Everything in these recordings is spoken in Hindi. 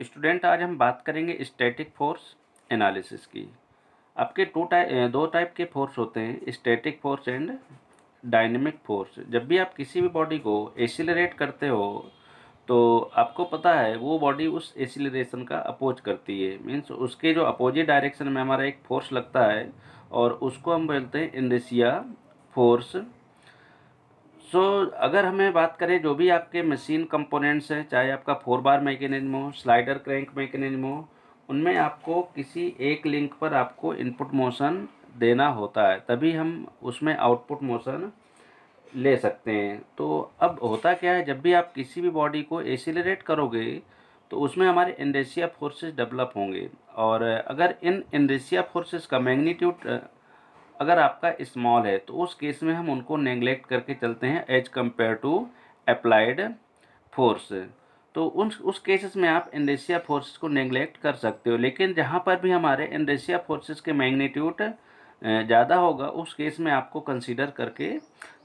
स्टूडेंट, आज हम बात करेंगे स्टैटिक फोर्स एनालिसिस की। आपके टू टाइप दो टाइप के फोर्स होते हैं static force and dynamic force जब भी आप किसी भी बॉडी को एसिलरेट करते हो तो आपको पता है, वो बॉडी उस एसिलरेशन का अपोज करती है। मीन्स उसके जो अपोजिट डायरेक्शन में हमारा एक फोर्स लगता है, और उसको हम बोलते हैं इंडेसिया फोर्स सो so, अगर हमें बात करें जो भी आपके मशीन कंपोनेंट्स हैं चाहे आपका फोर बार मैकेनिज्म हो स्लाइडर क्रैंक मैकेनिज्म हो उनमें आपको किसी एक लिंक पर आपको इनपुट मोशन देना होता है तभी हम उसमें आउटपुट मोशन ले सकते हैं। तो अब होता क्या है जब भी आप किसी भी बॉडी को एसिलरेट करोगे तो उसमें हमारे इंडेसिया फोर्सेस डेवलप होंगे। और अगर इन इंडेसिया फोर्सेस का मैग्नीट्यूड अगर आपका स्मॉल है तो उस केस में हम उनको नेग्लेक्ट करके चलते हैं as compare to applied force तो उन, उस केसेस में आप इंडेसिया फोर्सेस को नेग्लेक्ट कर सकते हो, लेकिन जहाँ पर भी हमारे इंडेसिया फोर्सेस के मैग्नीट्यूड ज़्यादा होगा, उस केस में आपको कंसीडर करके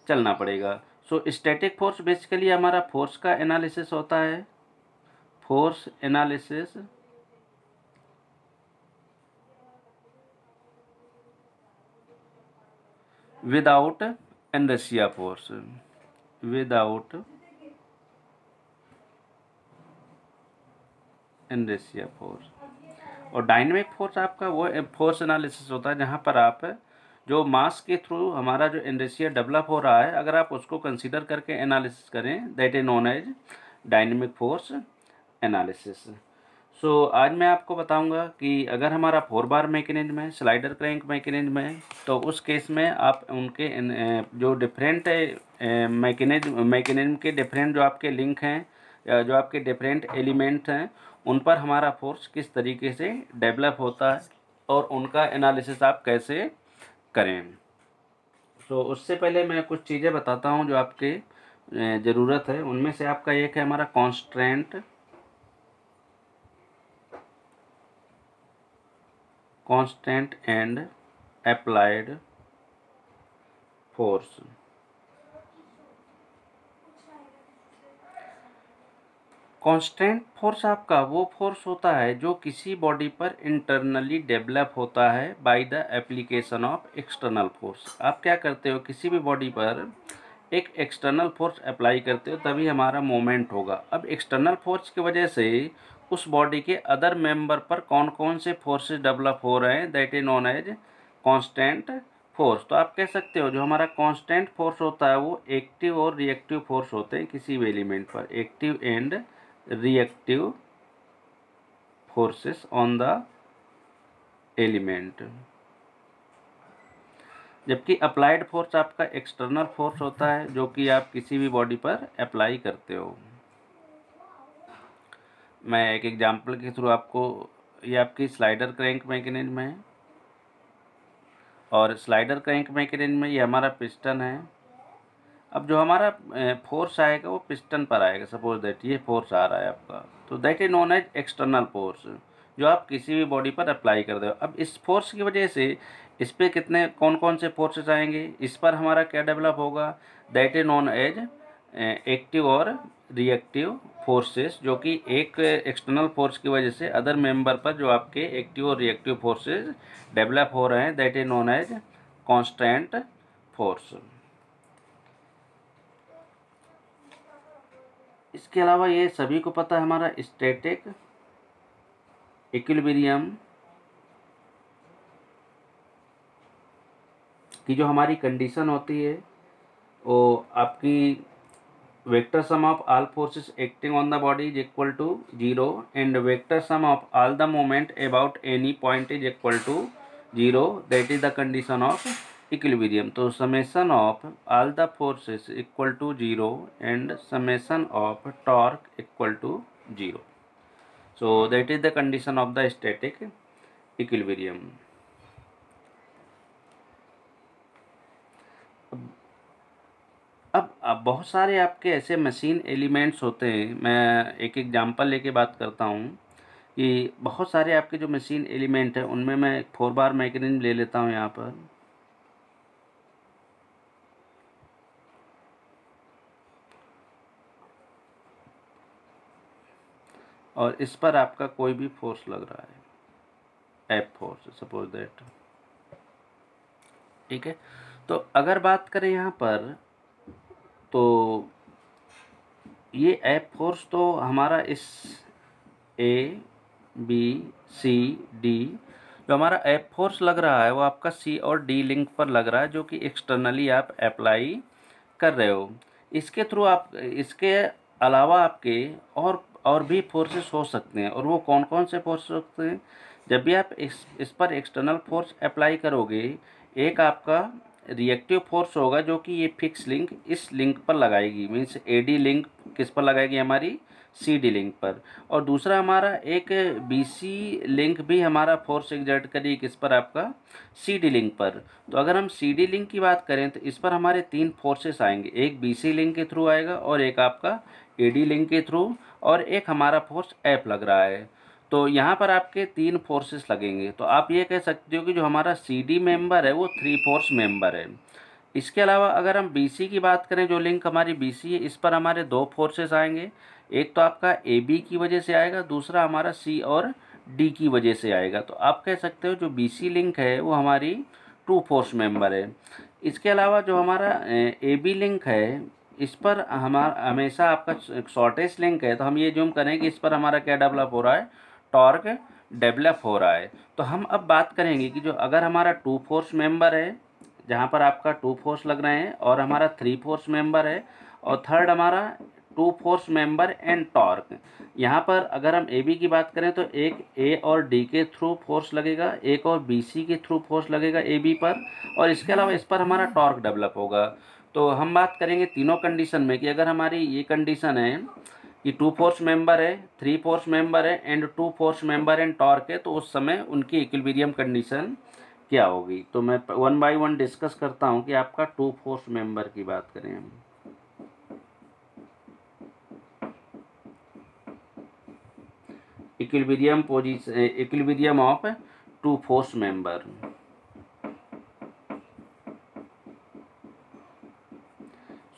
चलना पड़ेगा। सो स्टैटिक फोर्स बेसिकली हमारा फोर्स का एनालिसिस होता है। Force analysis without inertia force. Without inertia force और डायनेमिक फोर्स आपका वो फोर्स एनालिसिस होता है जहाँ पर आप, जो मास के थ्रू हमारा जो इंडस्ट्रिया डेवलप हो रहा है, अगर आप उसको कंसीडर करके एनालिसिस करें that is known as dynamic force analysis so so, आज मैं आपको बताऊँगा कि अगर हमारा फोर बार मैकेनिज्म है स्लाइडर क्रैंक मैकेनिज्म है तो उस केस में आप उनके जो डिफरेंट मैकेनिज्म मैकेनिज्म के डिफरेंट जो आपके लिंक हैं जो आपके डिफरेंट एलिमेंट हैं उन पर हमारा फोर्स किस तरीके से डेवलप होता है और उनका एनालिसिस आप कैसे करें। तो उससे पहले मैं कुछ चीज़ें बताता हूँ जो आपके ज़रूरत है। उनमें से आपका एक है हमारा constraint constant and applied force. Constant force आपका वो फोर्स होता है जो किसी बॉडी पर इंटरनली डेवलप होता है by the application of external force आप क्या करते हो? किसी भी बॉडी पर एक एक्सटर्नल फोर्स अप्लाई करते हो, तभी हमारा मूवमेंट होगा। अब एक्सटर्नल फोर्स की वजह से उस बॉडी के अदर मेंबर पर कौन कौन से फोर्सेस डेवलप हो रहे हैं? That is known as constant force तो आप कह सकते हो, जो हमारा कांस्टेंट फोर्स होता है, वो एक्टिव और रिएक्टिव फोर्स होते हैं किसी भी एलिमेंट पर. Active and reactive forces on the element जबकि अप्लाइड फोर्स आपका एक्सटर्नल फोर्स होता है, जो कि आप किसी भी बॉडी पर अप्लाई करते हो। मैं एक एग्जांपल के थ्रू आपको, ये आपकी स्लाइडर क्रैंक मैकेनिज्म है। और स्लाइडर क्रैंक मैकेनिज्म में ये हमारा पिस्टन है। अब जो हमारा फोर्स आएगा वो पिस्टन पर आएगा। सपोज़ दैट ये फोर्स आ रहा है आपका। तो that is known as external force जो आप किसी भी बॉडी पर अप्लाई कर दो। अब इस फोर्स की वजह से इस पर कितने कौन कौन से फोर्सेस आएँगे? इस पर हमारा क्या डेवलप होगा? That is known as active और रिएक्टिव फोर्सेस जो कि एक एक्सटर्नल फोर्स की वजह से अदर मेंबर पर जो आपके एक्टिव और रिएक्टिव फोर्सेस डेवलप हो रहे हैं that is known as constant force इसके अलावा ये सभी को पता है हमारा स्टैटिक इक्विलिब्रियम की जो हमारी कंडीशन होती है, वो आपकी vector sum of all forces acting on the body is equal to 0 and vector sum of all the moment about any point is equal to 0 that is the condition of equilibrium so summation of all the forces equal to 0 and summation of torque equal to 0 so that is the condition of the static equilibrium अब अब बहुत सारे आपके ऐसे मशीन एलिमेंट्स होते हैं। मैं एक एग्जांपल लेके बात करता हूँ कि बहुत सारे आपके जो मशीन एलिमेंट हैं, उनमें मैं फोर बार मैकेनिज्म ले लेता हूँ यहाँ पर। और इस पर आपका कोई भी फोर्स लग रहा है। एफ़ फोर्स सपोज़ दैट ठीक है? तो अगर बात करें यहाँ पर तो ये एफ़ फोर्स तो हमारा इस ए बी सी डी जो हमारा ऐप फोर्स लग रहा है, वो आपका सी और डी लिंक पर लग रहा है, जो कि एक्सटर्नली आप अप्लाई कर रहे हो। इसके थ्रू आप, इसके अलावा आपके और और भी फोर्सेस हो सकते हैं, और वो कौन कौन से फोर्स हो सकते हैं? जब भी आप इस इस पर एक्सटर्नल फोर्स अप्लाई करोगे, एक आपका रिएक्टिव फोर्स होगा जो कि ये फिक्स लिंक इस लिंक पर लगाएगी मीन्स ए डी लिंक किस पर लगाएगी हमारी? सी डी लिंक पर। और दूसरा हमारा एक बी सी लिंक भी हमारा फोर्स एग्जर्ट करिए किस पर आपका? सी डी लिंक पर। तो अगर हम सी डी लिंक की बात करें तो इस पर हमारे तीन फोर्सेस आएँगे। एक बी सी लिंक के थ्रू आएगा और एक आपका ए डी लिंक के थ्रू और एक हमारा फोर्स एप लग रहा है। तो यहाँ पर आपके तीन फोर्सेस लगेंगे। तो आप ये कह सकते हो कि जो हमारा सी डी मेंबर है, वो थ्री फोर्स मेंबर है। इसके अलावा अगर हम बी सी की बात करें, जो लिंक हमारी बी सी है, इस पर हमारे दो फोर्सेस आएँगे। एक तो आपका ए बी की वजह से आएगा, दूसरा हमारा सी और डी की वजह से आएगा। तो आप कह सकते हो जो बी सी लिंक है, वो हमारी टू फोर्स मेंबर है। इसके अलावा जो हमारा, ए बी लिंक है, इस पर हमारा हमेशा आपका शॉर्टेस्ट लिंक है। तो हम ये जूम करें कि इस पर हमारा क्या डेवलप हो रहा है। टॉर्क डेवलप हो रहा है। तो हम अब बात करेंगे कि जो अगर हमारा टू फोर्स मेंबर है, जहाँ पर आपका टू फोर्स लग रहे हैं और हमारा थ्री फोर्स मेंबर है और थर्ड हमारा two force member and torque. यहाँ पर अगर हम ए बी की बात करें तो एक ए और डी के थ्रू फोर्स लगेगा, एक और बी सी के थ्रू फोर्स लगेगा ए बी पर और इसके अलावा इस पर हमारा टॉर्क डेवलप होगा। तो हम बात करेंगे तीनों कंडीशन में कि अगर हमारी ये कंडीशन है कि टू फोर्स मेंबर है थ्री फोर्स मेंबर है and two force member and torque है तो उस समय उनकी इक्विलिब्रियम कंडीशन क्या होगी? तो मैं वन बाय वन डिस्कस करता हूँ कि आपका टू फोर्स मेंबर की बात करें हम। Equilibrium position equilibrium of two force member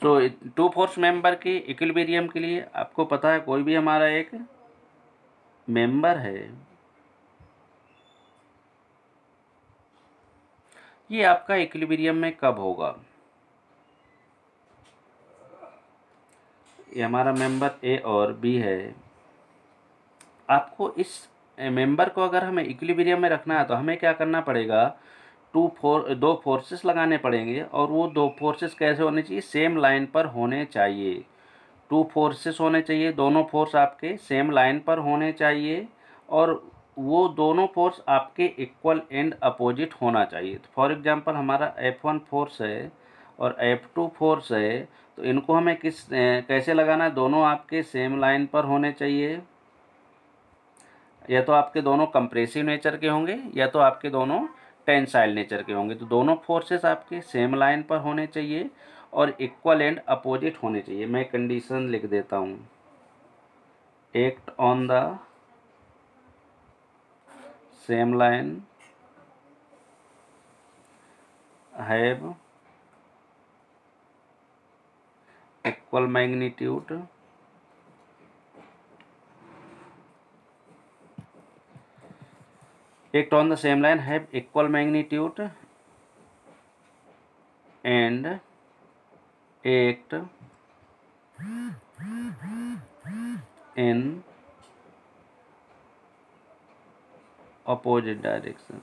so two force member की इक्विलिब्रियम के लिए आपको पता है कोई भी हमारा एक मेंबर है। ये आपका इक्विलिब्रियम में कब होगा? ये हमारा मेंबर ए और बी है। आपको इस मेंबर को अगर हमें इक्विलिब्रियम में रखना है तो हमें क्या करना पड़ेगा? टू फोर दो फोर्सेस लगाने पड़ेंगे और वो दो फोर्सेस कैसे होने चाहिए? सेम लाइन पर होने चाहिए। टू फोर्सेस होने चाहिए, दोनों फोर्स आपके सेम लाइन पर होने चाहिए और वो दोनों फोर्स आपके इक्वल एंड अपोजिट होना चाहिए। तो फॉर एग्जांपल हमारा एफ़ वन फोर्स है और एफ़ टू फोर्स है तो इनको हमें किस कैसे लगाना है? दोनों आपके सेम लाइन पर होने चाहिए। या तो आपके दोनों कंप्रेसिव नेचर के होंगे, या तो आपके दोनों टेंसाइल नेचर के होंगे। तो दोनों फोर्सेस आपके सेम लाइन पर होने चाहिए और इक्वल एंड अपोजिट होने चाहिए। मैं कंडीशन लिख देता हूँ। Act on the same line have equal magnitude act on the same line have equal magnitude and act in opposite direction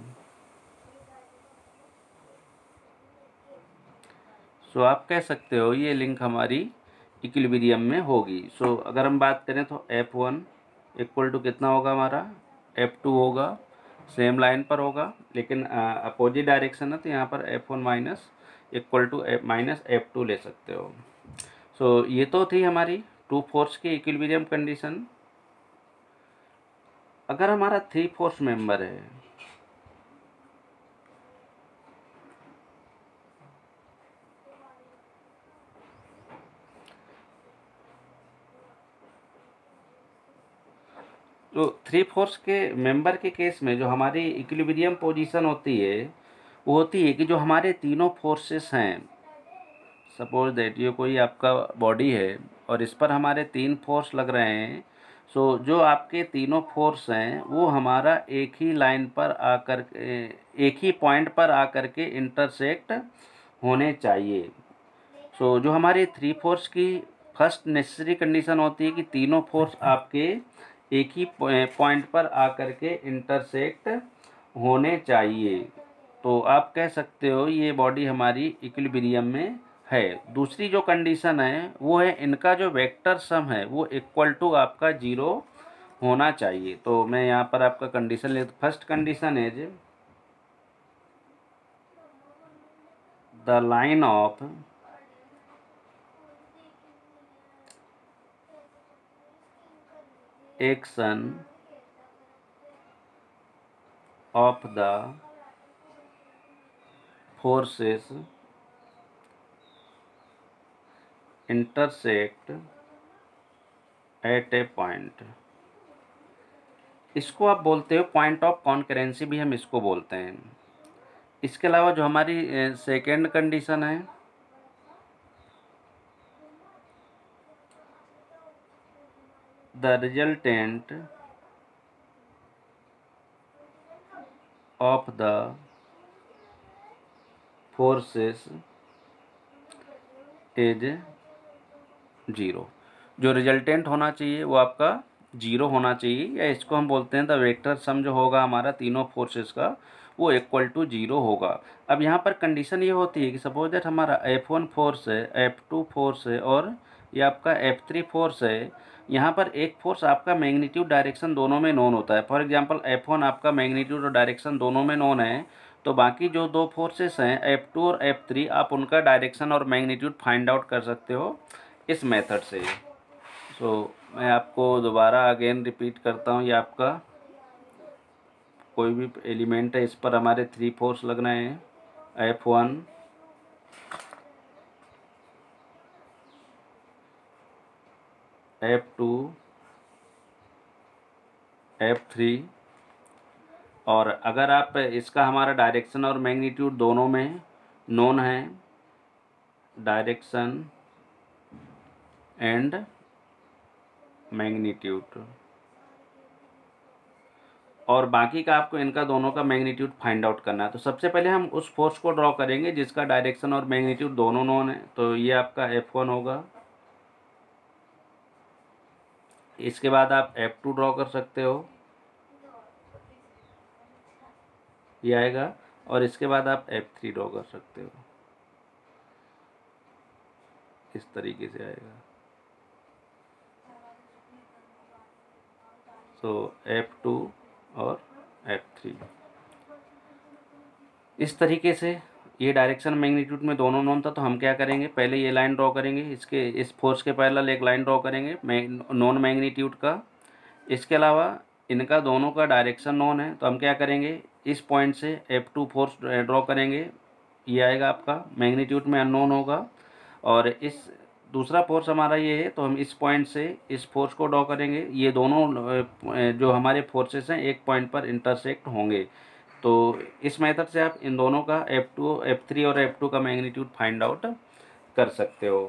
so so, आप कह सकते हो ये लिंक हमारी इक्विलिब्रियम में होगी सो so, अगर हम बात करें तो एफ़ वन इक्वल टू कितना होगा हमारा एफ़ टू होगा सेम लाइन पर होगा लेकिन अपोजिट डायरेक्शन है तो यहाँ पर F one minus equal to minus F two ले सकते हो। सो so, ये तो थी हमारी टू फोर्स की इक्विलिब्रियम कंडीशन अगर हमारा थ्री फोर्स मेंबर है तो थ्री फोर्स के मेंबर के केस में जो हमारी इक्विलिब्रियम पोजीशन होती है, वो होती है कि जो हमारे तीनों फोर्सेस हैं सपोज़ दैट ये कोई आपका बॉडी है और इस पर हमारे तीन फोर्स लग रहे हैं सो जो आपके तीनों फोर्स हैं, वो हमारा एक ही लाइन पर आकर एक ही पॉइंट पर आकर के इंटरसेक्ट होने चाहिए। सो जो हमारे थ्री फोर्स की फ़र्स्ट नेसेसरी कंडीशन होती है कि तीनों फोर्स आपके एक ही पॉइंट पर आकर के इंटरसेक्ट होने चाहिए। तो आप कह सकते हो, ये बॉडी हमारी इक्विलिब्रियम में है। दूसरी जो कंडीशन है, वो है इनका जो वेक्टर सम है, वो इक्वल टू आपका ज़ीरो होना चाहिए। तो मैं यहाँ पर आपका कंडीशन ले फ़र्स्ट कंडीशन है जी the line of action of the forces intersect at a point. इसको आप बोलते हो पॉइंट ऑफ़ कॉन्करेंसी भी हम इसको बोलते हैं। इसके अलावा जो हमारी सेकेंड कंडीशन है the resultant of the forces is zero जो रिजल्टेंट होना चाहिए, वो आपका ज़ीरो होना चाहिए, या इसको हम बोलते हैं द वेक्टर सम जो होगा हमारा तीनों फोर्सेस का, वो इक्वल टू ज़ीरो होगा। अब यहाँ पर कंडीशन ये होती है कि सपोज़ दैट हमारा एफ़ वन फोर्स है एफ़ टू फोर्स है और ये आपका एफ़ थ्री फोर्स है। यहाँ पर एक फोर्स आपका मैग्नीट्यूड डायरेक्शन दोनों में नॉन होता है। फॉर एग्जांपल एफ़ वन आपका मैग्नीट्यूड और डायरेक्शन दोनों में नॉन है। तो बाकी जो दो फोर्सेस हैं एफ़ टू और एफ़ थ्री आप उनका डायरेक्शन और मैग्नीट्यूड फाइंड आउट कर सकते हो इस मेथड से। सो so, मैं आपको दोबारा अगेन रिपीट करता हूँ ये आपका कोई भी एलिमेंट है इस पर हमारे थ्री फोर्स लगना है। F one F two F three और अगर आप इसका हमारा डायरेक्शन और मैग्नीट्यूड दोनों में नोन है डायरेक्शन एंड मैग्नीट्यूड और बाकी का आपको इनका दोनों का मैग्नीट्यूड फाइंड आउट करना है। तो सबसे पहले हम उस फोर्स को ड्रॉ करेंगे जिसका डायरेक्शन और मैग्नीट्यूड दोनों नोन है। तो ये आपका एफ़ वन होगा। इसके बाद आप एफ़ टू ड्रॉ कर सकते हो। ये आएगा और इसके बाद आप एफ़ थ्री ड्रॉ कर सकते हो। इस तरीके से आएगा। सो एफ़ टू और एफ़ थ्री इस तरीके से ये डायरेक्शन मैग्नीट्यूड में दोनों नोन था तो हम क्या करेंगे? पहले ये लाइन ड्रॉ करेंगे, इसके, इस फोर्स के पैरेलल एक लाइन ड्रॉ करेंगे नॉन मैग्नीट्यूड का। इसके अलावा इनका दोनों का डायरेक्शन नॉन है तो हम क्या करेंगे? इस पॉइंट से एफ़ टू फोर्स ड्रॉ करेंगे, ये आएगा आपका मैग्नीट्यूड में अननोन होगा। और इस दूसरा फोर्स हमारा ये है तो हम इस पॉइंट से इस फोर्स को ड्रॉ करेंगे, ये दोनों जो हमारे फोर्सेस हैं, एक पॉइंट पर इंटरसेक्ट होंगे। तो इस मेथड से आप इन दोनों का एफ़ टू एफ़ थ्री और एफ़ टू का मैग्नीट्यूड फाइंड आउट कर सकते हो।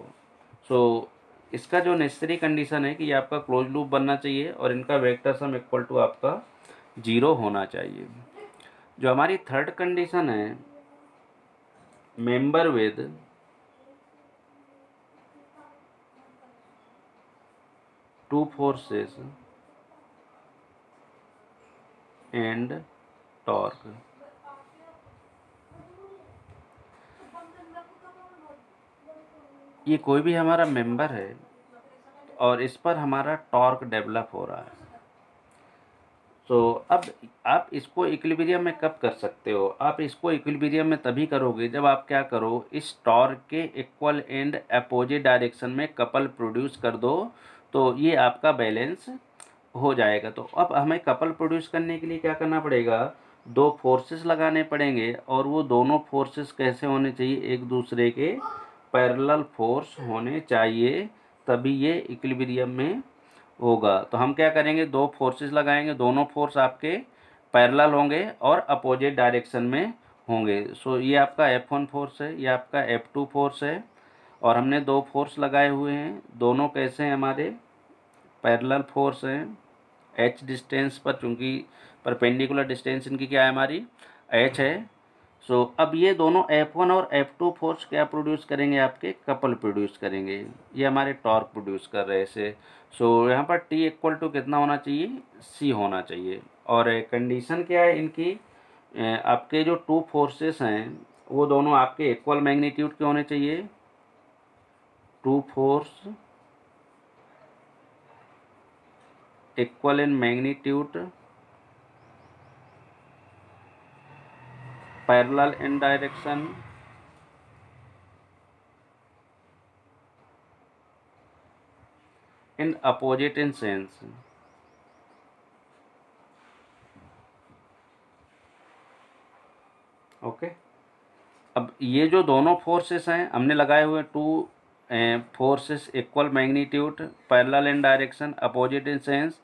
सो so, इसका जो नेसेसरी कंडीशन है कि ये आपका क्लोज लूप बनना चाहिए और इनका वेक्टर सम इक्वल टू आपका ज़ीरो होना चाहिए। जो हमारी थर्ड कंडीशन है member with two forces and torque ये कोई भी हमारा मेंबर है और इस पर हमारा टॉर्क डेवलप हो रहा है। तो अब आप इसको इक्विलिब्रियम में कब कर सकते हो? आप इसको इक्विलिब्रियम में तभी करोगे जब आप क्या करो? इस टॉर्क के इक्वल एंड अपोजिट डायरेक्शन में कपल प्रोड्यूस कर दो तो ये आपका बैलेंस हो जाएगा। तो अब हमें कपल प्रोड्यूस करने के लिए क्या करना पड़ेगा? दो फोर्सेस लगाने पड़ेंगे और वो दोनों फोर्सेस कैसे होने चाहिए? एक दूसरे के पैरेलल फोर्स होने चाहिए, तभी ये इक्विलिब्रियम में होगा। तो हम क्या करेंगे? दो फोर्सेस लगाएँगे, दोनों फोर्स आपके पैरेलल होंगे और अपोजिट डायरेक्शन में होंगे। सो ये आपका एफ़ वन फोर्स है, ये आपका एफ़ टू फोर्स है और हमने दो फोर्स लगाए हुए हैं। दोनों कैसे हैं हमारे? पैरेलल फोर्स हैं। एच डिस्टेंस पर, चूँकि परपेंडिकुलर डिस्टेंस इनकी क्या है हमारी? एच है। सो so, अब ये दोनों F1 और F2 फोर्स क्या प्रोड्यूस करेंगे आपके? कपल प्रोड्यूस करेंगे। ये हमारे टॉर्क प्रोड्यूस कर रहे हैं सो so, यहाँ पर T इक्वल टू कितना होना चाहिए? C होना चाहिए। और कंडीशन क्या है इनकी? आपके जो टू फोर्सेस हैं वो दोनों आपके इक्वल मैग्नीट्यूड के होने चाहिए। Two force equal in magnitude parallel in direction in opposite in sense okay. अब ये जो दोनों फोर्सेस हैं, हमने लगाए हुए two forces equal magnitude, parallel in direction opposite in sense.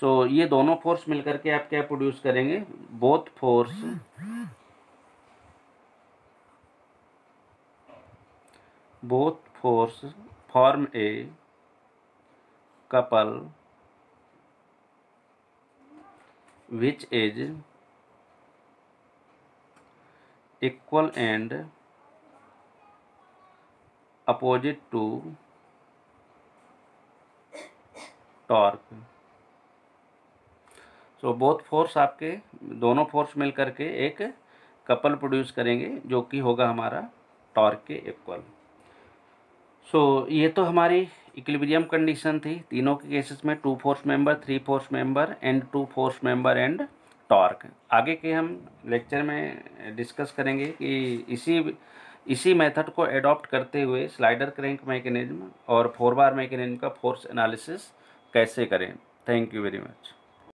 So ये दोनों फोर्स मिलकर के आप क्या प्रोड्यूस करेंगे? Both force both force, form a, couple, which is equal and opposite to torque so both force आपके, दोनों फोर्स मिल करके एक कपल प्रोड्यूस करेंगे, जो कि होगा हमारा टॉर्क के इक्वल सो so, ये तो हमारी इक्विलिब्रियम कंडीशन थी। तीनों के केसेस में two force member three force member and two force member and torque आगे के हम लेक्चर में डिस्कस करेंगे कि इसी इसी मेथड को एडॉप्ट करते हुए स्लाइडर क्रैंक मैकेनिज्म और फोर बार मैकेनिज्म का फोर्स एनालिसिस कैसे करें। Thank you very much